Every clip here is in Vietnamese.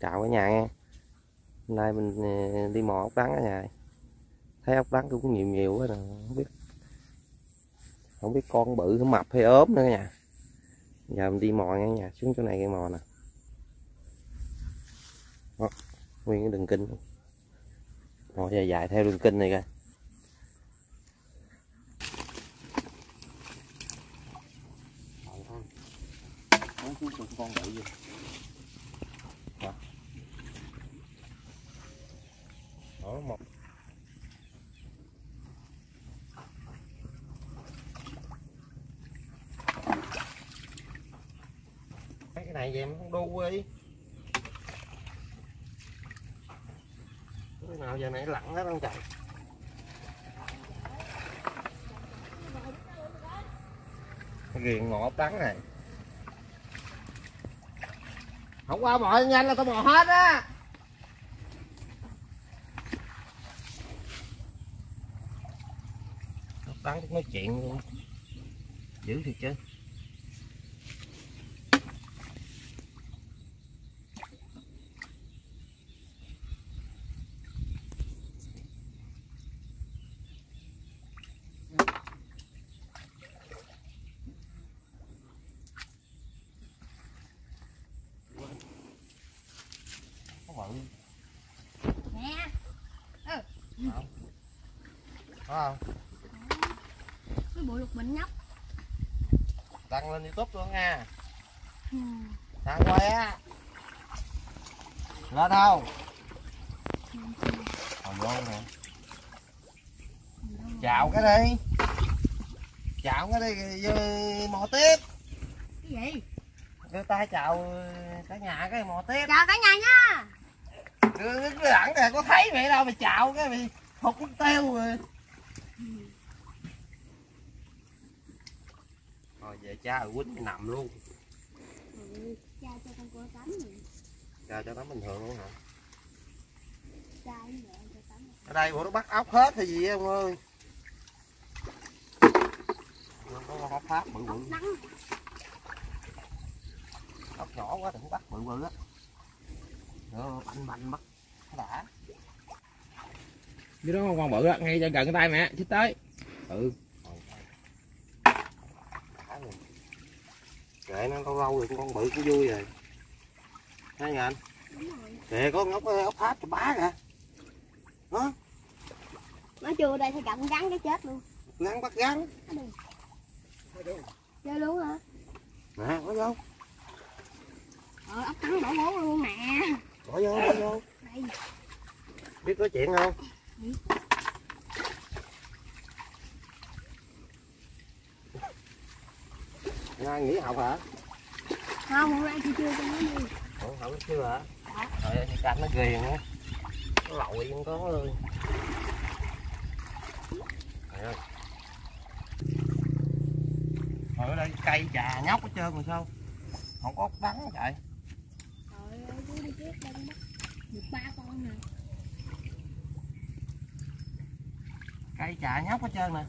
chào cả nhà nha, nay mình ờ, đi mò ốc đắng cả nhà thấy ốc đắng cũng nhiều nhiều quá nè không biết. Không biết con bự hay mập hay ốm nữa cả nhà, giờ mình đi mò nha nhà xuống chỗ này cái mò nè. Đó, nguyên cái đường kinh. Mò dài dài theo đường kinh này kìa. Con bự vậy Đó, một. Cái này về em không đu đi. Cái nào giờ này lặn hết không trời ghiền ngọt đắng này. Không qua mọi nhanh là tao mò hết á. Ốc nói chuyện luôn. Dữ thiệt chứ có bự nè có không cái bụi lục bình nhóc đăng lên youtube luôn nha. Ừ. đăng quay á lên không còn vô nè chào cái đi. Chào cái đi mò tiếp. Cái gì? Đưa tay chào cả nhà cái mò tiếp. Chào cả nhà nha. Đưa cái đẳng kìa có thấy vậy đâu mà chào cái bị hụt mất tiêu rồi rồi về cha quýnh nằm luôn. Ừ, cha cho con cô tắm rồi cha cho tắm bình thường luôn hả? Cha mẹ cho tắm ở đây bộ nó bắt ốc hết hay gì ông ơi? Nó có con ốc pháp bự bự. Ốc nhỏ quá đừng bắt bự bự á. Đó, banh banh bắt nó đã. Dưới đó con bự á, ngay gần cái tay mẹ, chết tới. Ừ, đã luôn kệ nó lâu lâu rồi con bự cũng vui rồi. Thấy nha anh? Kìa có con ốc pháp cho bá kìa. Nó chưa đây thì cầm gắn cái chết luôn? Gắn bắt gắn. Chơi luôn hả? Nè có vô. Ờ ốc trắng đổ hố luôn nè. Bỏ vô bỏ vô. Đây. Biết nói chuyện không? Ừ. Nga nghỉ học hả? không hôm nay chị chưa cho nó đi. Ủa, học chưa hả? Trời ơi, canh nó ghiền á. Nó lội không có ơi Trời ơi. Rồi ở đây cây trà nhóc hết trơn rồi sao? Không có ốc đắng hết trời? Ơi chú đi trước đây bắt được ba con nè. Cây trà nhóc hết trơn nè.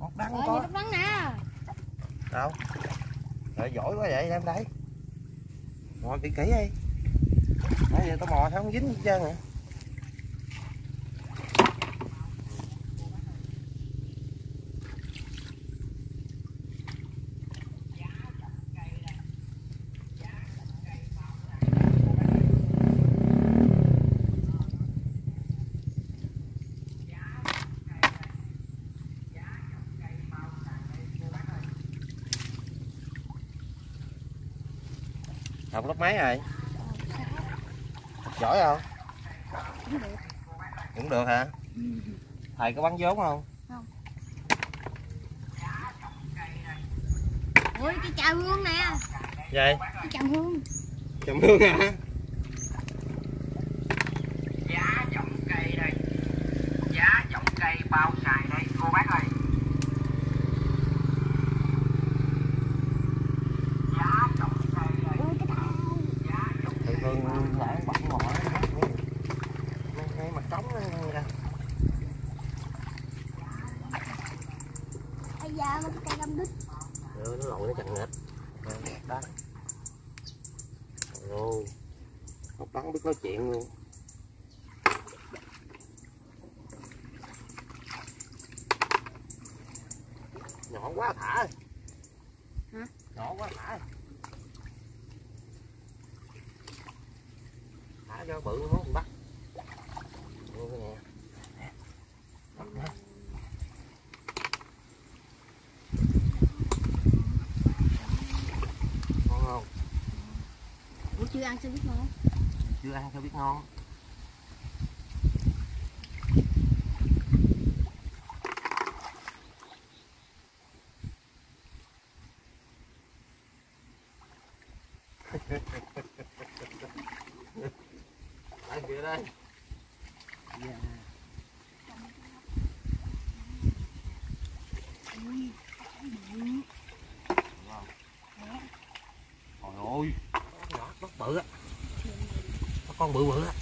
Ốc đắng không gì có ốc trắng nè Đâu? rồi giỏi quá vậy em đây. Mò kỹ kỹ đi. Nãy giờ tao mò sao không dính hết trơn nè Học lớp mấy rồi? Giỏi không? cũng được Cũng được hả? Thầy có bắn vốn không? ôi cái trà hương nè Vậy? cái trà hương Trầm hương hả? biết nói chuyện luôn. Nhỏ quá thả Hả? nhỏ quá thả thả cho bự nó không bắt. Chưa ăn sao biết không chưa ăn sao biết ngon Đây kìa đây. Trời ơi, nhỏ bắt bự á. Bắt con bự bự á.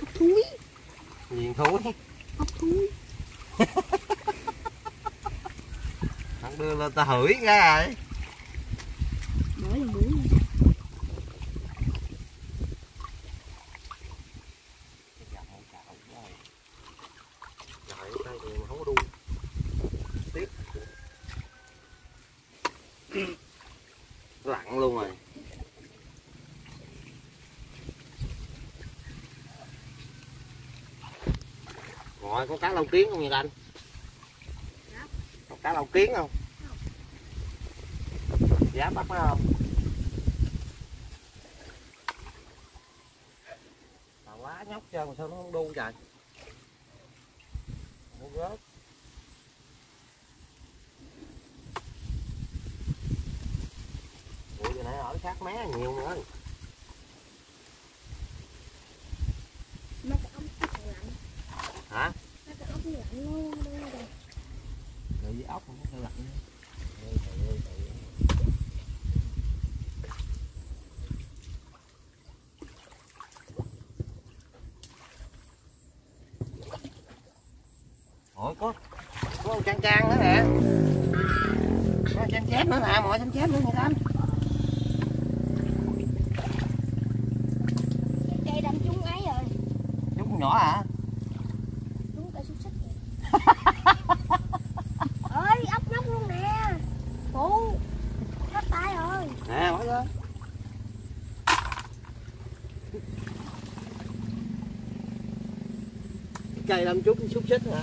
ốc thúi Nhìn thúi. ốc thúi Hắn đưa lên ta hửi ra rồi. mở lên mũi Trời ơi, tay thì mà không có đu. Tiếp. Lặn luôn rồi. Có cá lâu kiến không vậy anh? Có cá lâu kiến không? giá bắt nó không? Mà quá nhóc trơn mà sao nó không đu trời? Không rớt. Ủa giờ nãy ở sát mé nhiều nữa. nó có ốc ốc lạnh Hả? nó có ốc lạnh luôn luôn rồi rồi với ốc nó sẽ lặn Ủa có có con trang trang nữa nè. Có con trang chép nữa nè, mọi trang chép nữa người cái cây đâm trúng ấy rồi con nhỏ hả? trúng cây xúc xích ơi ốc nhóc luôn nè phụ hết tay rồi Nè, bỏ vô. Cây đâm chút xúc xích hả?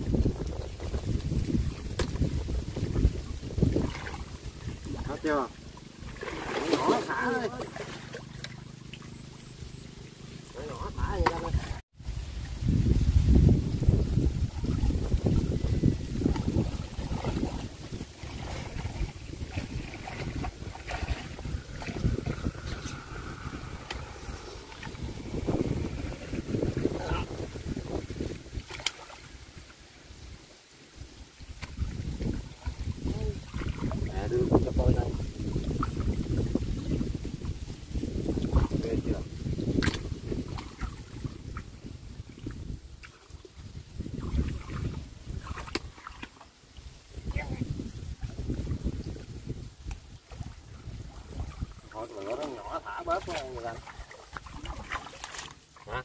Hả?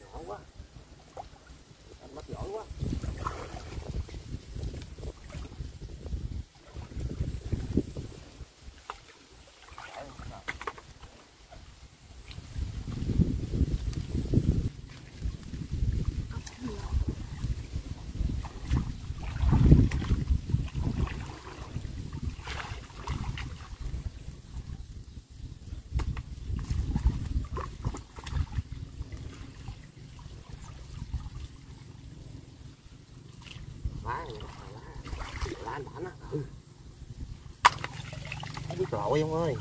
Nhỏ quá. Anh mắt giỏi quá. lội không ơi.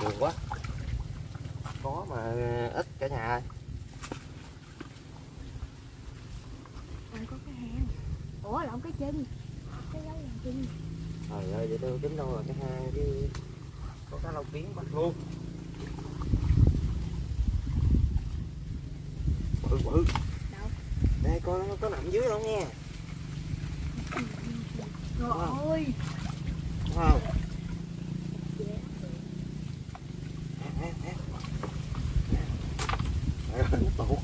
Buồn quá. Có mà ít cả nhà ơi. Ủa, là ông cái chân. Cái dấu làm chân trời ơi vậy tôi tính đâu là cái hang chứ có cá lau kiến bắt luôn. Bự bự đây coi nó có nằm dưới không nha. Trời ơi. Đúng không Nè, nè, nè. Trời ơi, nó tụt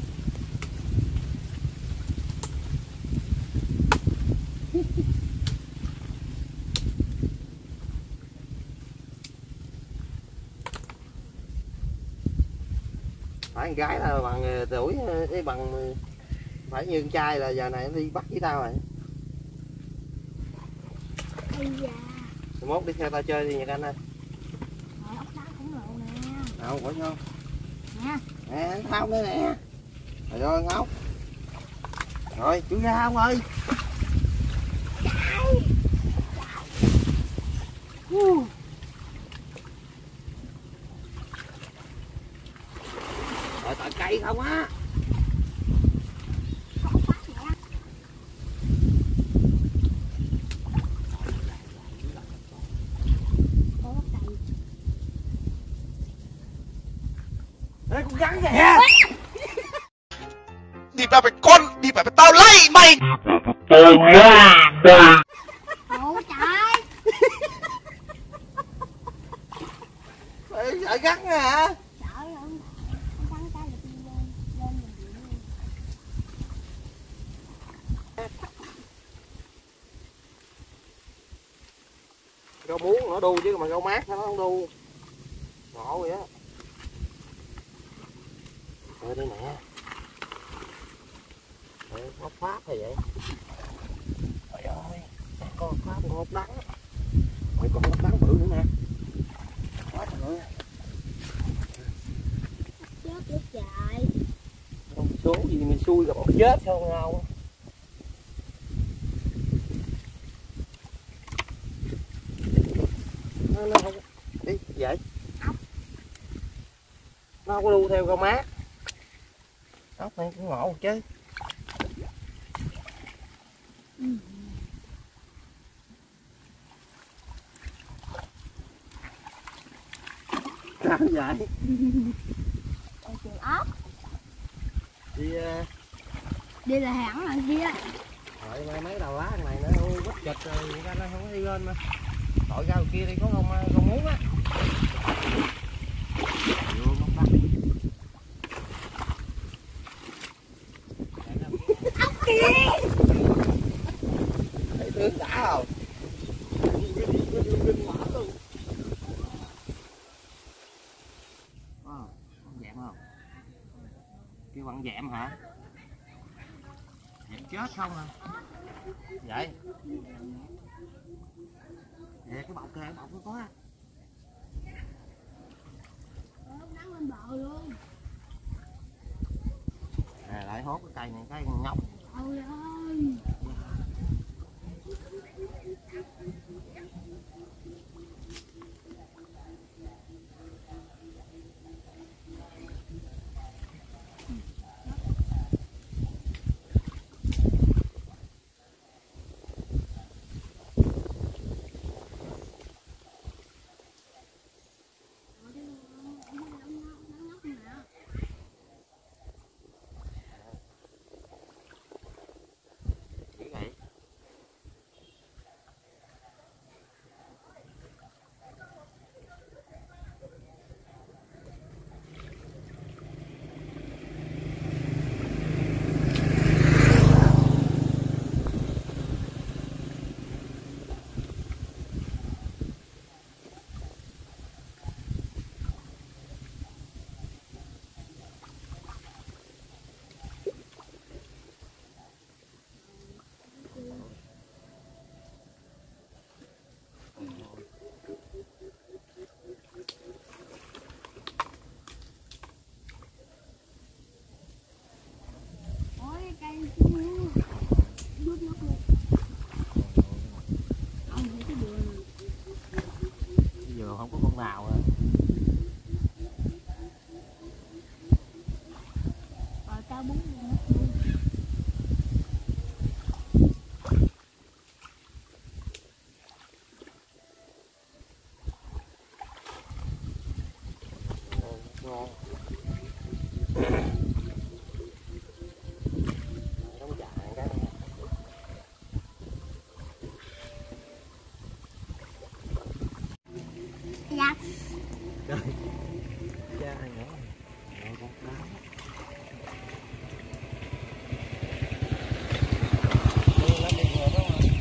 phải con gái là bằng ờ, tuổi ờ, cái bằng ờ, phải như con trai là giờ này đi bắt với tao rồi. Mai mốt đi theo tao chơi đi nhật anh ơi Rồi ốc đá khổng lồ nè. đâu có không Nè. nè thao nữa nè rồi rồi ngốc rồi chú ra không ơi Uh. rồi cao quá. Đây con gắn kìa. Đi bà phải con, đi bà phải tao lay tao lay mày. Rau muống nó đu chứ mà rau mát nó không đu. Ngộ vậy á. Rồi đây nè Ê, ốc pháp hay vậy? Trời ơi con pháp con ốc đắng. Rồi còn ốc đắng bự nữa nè. Quá trời ơi Chết lúc chạy. Không số gì mình xui gặp ốc chết không không nó, nó không đi vậy nó không có đu theo con mát ốc này cũng ngộ chứ sao vậy ốc. đi ờ, Đi là hẳn là kia. Rồi mấy mấy đầu lá này nó quýt chịch rồi người ta nó không có đi lên mà. Tội ra kia đi có con con muốn á. Vô con bắt. Thấy tướng đã không? Ờ, con dẹm không? Kêu bằng dẹm hả? Dẹm chết không à? Vậy? Cái bọc nó có. Ốc đá lên bờ luôn. Nè lại hốt cái cây này cái nhóc. Ôi ơi. Dữ vậy? Ôi cây kia. Bước mất luôn. Ông thấy cái bừa này. Bây giờ không có con nào rồi ngon đóng chả cái dạ con nhỏ Ngon con cá. Đây là cái ngựa đó mà.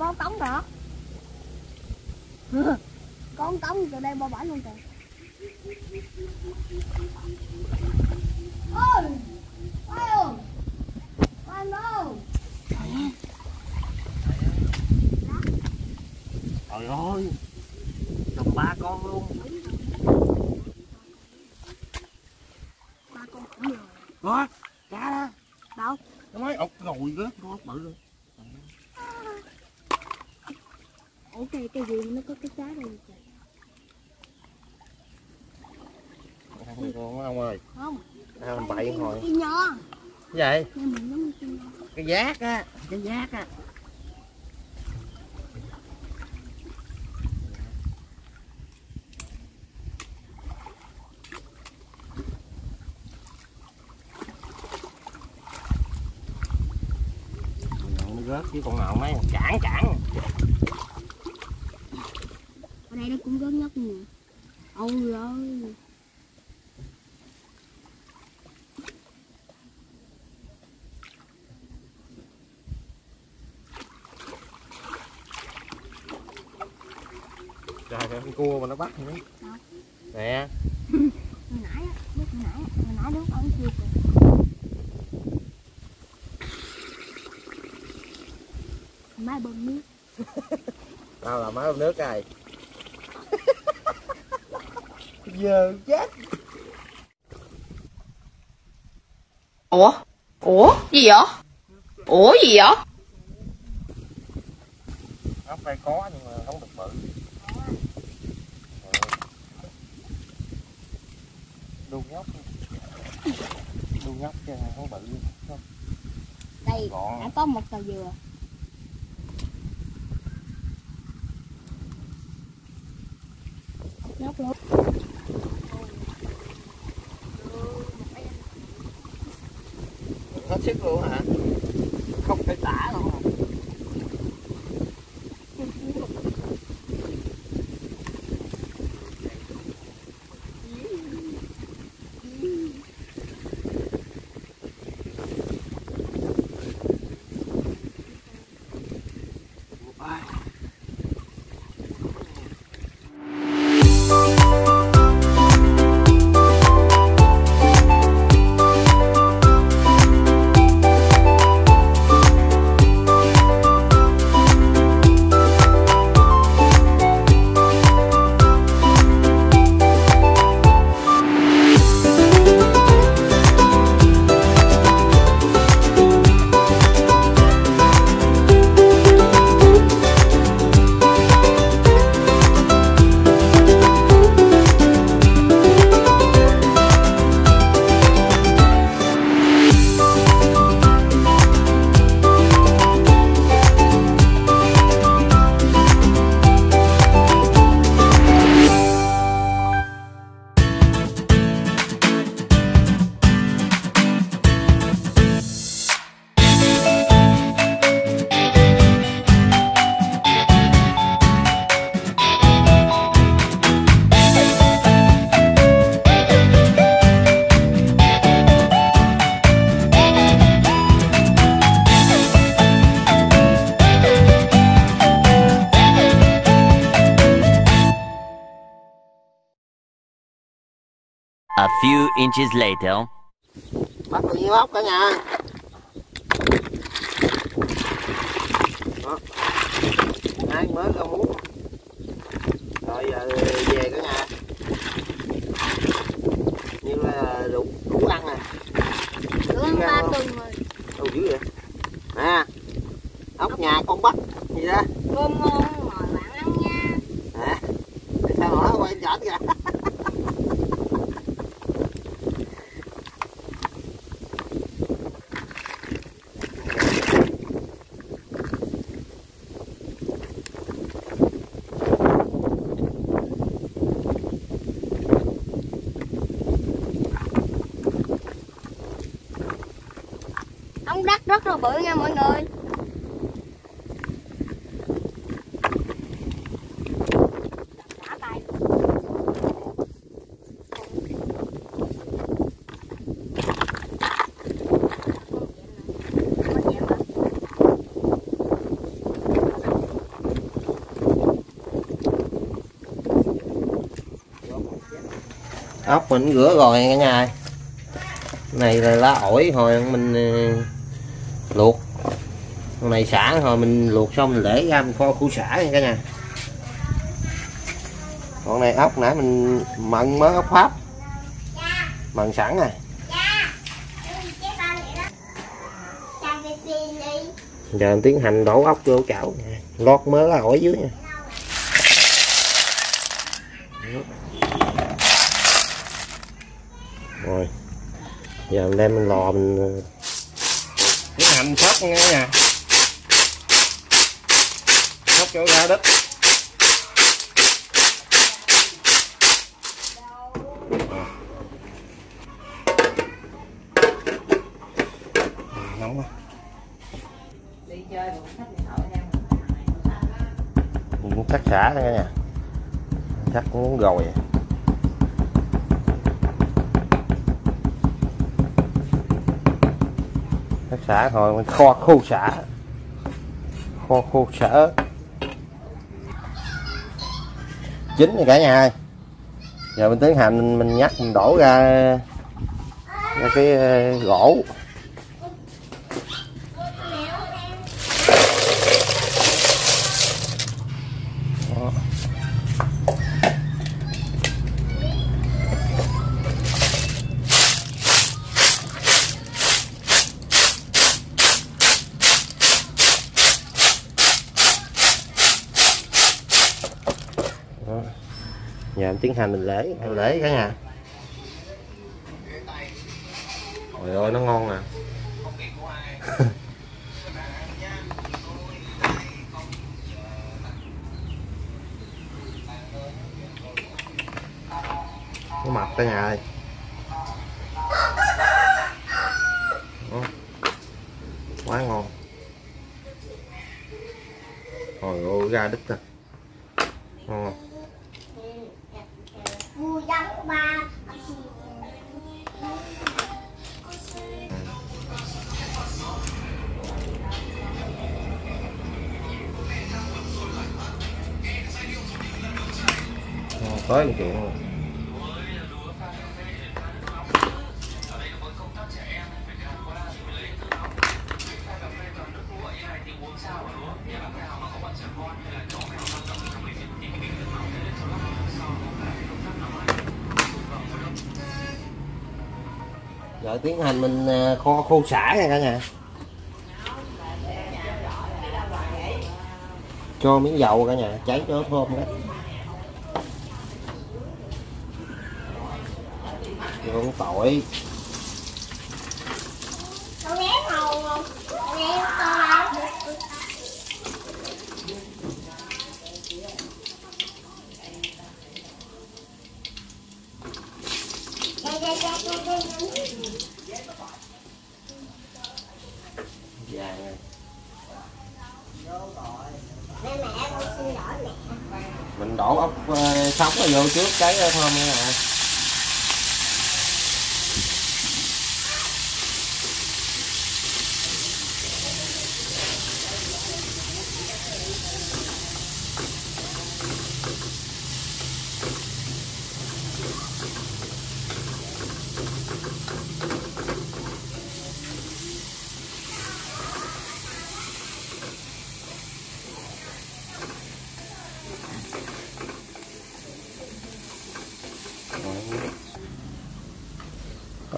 ông chó rồi con cống rồi từ đây bao bãi luôn kìa. Ôi quay ơi quay đâu Trời ơi Đồng ba con luôn. Ba con khổng lồ Đó Cá đó đâu? Nó mới ốc ngồi rớt con ốc bự luôn ủa cây cây gì nó có cái cá đây được con ông ơi. Không. Mình bậy hồi cái nho Vậy cái giác á Cái giác á. Rớt chứ con nào mấy. Cản cản ở đây nó cũng rớt nhất nè ôi ơi ơi con cua mà nó bắt nữa nè hồi nãy á lúc hồi nãy á, hồi nãy lúc ông chưa kìa mai bơm nước tao là má ôm nước rồi giờ chết Ủa? Ủa? Gì vậy? Ủa gì vậy? ốc đây có nhưng mà không được bự đu nhóc đu nhóc chứ không bự. Đây Gọn. đã có một tàu dừa. Nhóc luôn hết sức luôn hả? Không thể tả luôn. hả inches later. Bắt con nhiêu ốc cả nhà. Đó. Ai mới không muốn. Rồi giờ về cả nhà. Như là đủ đủ ăn à. nè. Đủ ăn ba tuần rồi. Đâu dữ vậy? Ốc mình rửa rồi cả nhà này là lá ổi hồi mình ờ, luộc. Con này xả hồi mình luộc xong mình để ra mình kho củ xả nha cả nhà. Con này ốc nãy mình mận mới ốc pháp. Mận sẵn rồi. Giờ mình tiến hành đổ ốc vô chảo. Lót mớ lá ổi dưới nha rồi giờ mình đem mình lò mình ờ, tiến hành sóc nghe nha sóc chỗ ra đất nóng quá. Mình cắt xả thôi cả cắt cũng muốn rồi cắt xả thôi kho khô xả. Kho khô xả. Chín rồi cả nhà ơi. Giờ mình tiến hành mình, mình nhắc mình đổ ra ra cái ờ, gỗ. Đó. giờ em tiến hành mình lễ mình lễ cả nhà trời ơi nó ngon à có mặt cả nhà ơi Đó. quá ngon trời ơi ra đít à ngon không? Ba Ngon tới một chuyện luôn Rồi tiến hành mình ờ, kho khô xả nha cả nhà. Cho miếng dầu cả nhà, cháy cho thơm đó. Rồi tỏi con bé màu không con bé con vàng này. Mẹ mẹ con xin lỗi mẹ Mình đổ ốc ờ, sống rồi vô trước cái ờ, thơm nữa nè.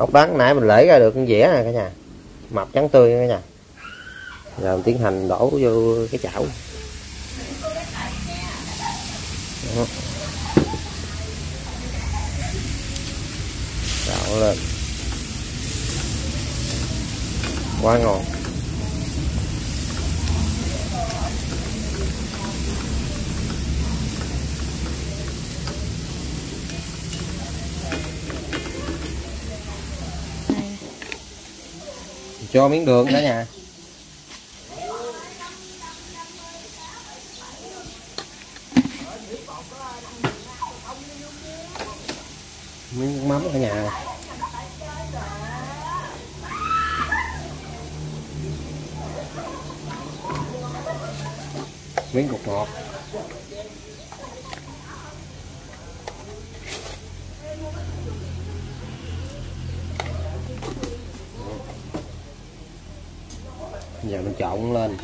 ốc đắng nãy mình lấy ra được con dĩa nè cả nhà. Mập trắng tươi cả nhà. Giờ mình tiến hành đổ vô cái chảo. Đó. chảo lên. Quá ngon. Cho miếng đường cả nhà. Miếng mắm cả nhà. Miếng bột ngọt giờ mình trộn lên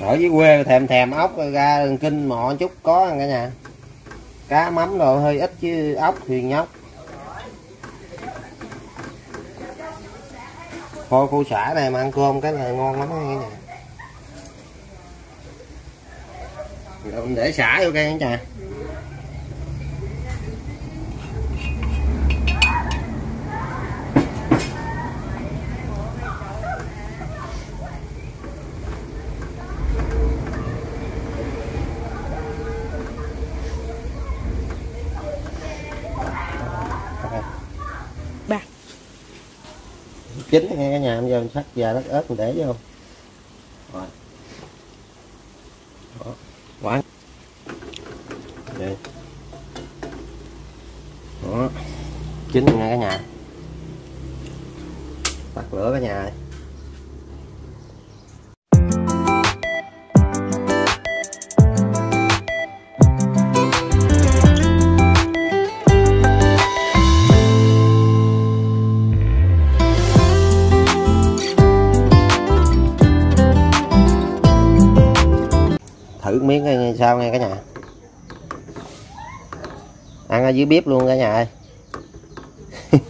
ở dưới quê, thèm thèm ốc ra kinh mọ chút, có cả nhà. Cá mắm rồi hơi ít chứ ốc thì nhóc. Khô khô xả này mà ăn cơm cái này ngon lắm nghe nè. Nhà Rồi mình để xả vô cây nha nhà Ba. chín nghe cả đất ớt mình để vô. Ngon nha nghe cả nhà. Ăn ở dưới bếp luôn cả nhà ơi.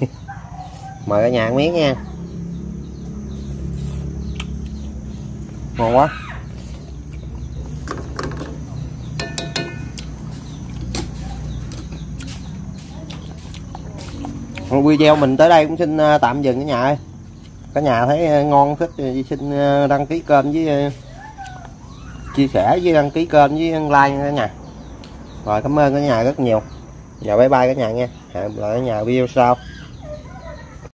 Mời cả nhà ăn miếng nha. Ngon quá. Video mình tới đây cũng xin ờ, tạm dừng cả nhà ơi. Cả nhà thấy ờ, ngon, thích thì xin ờ, đăng ký kênh với chia sẻ với đăng ký kênh với like cả nhà. Rồi, cảm ơn cả nhà rất nhiều. Và bye bye cả nhà nha. Hẹn gặp lại cả nhà video sau.